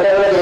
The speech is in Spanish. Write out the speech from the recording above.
Ahora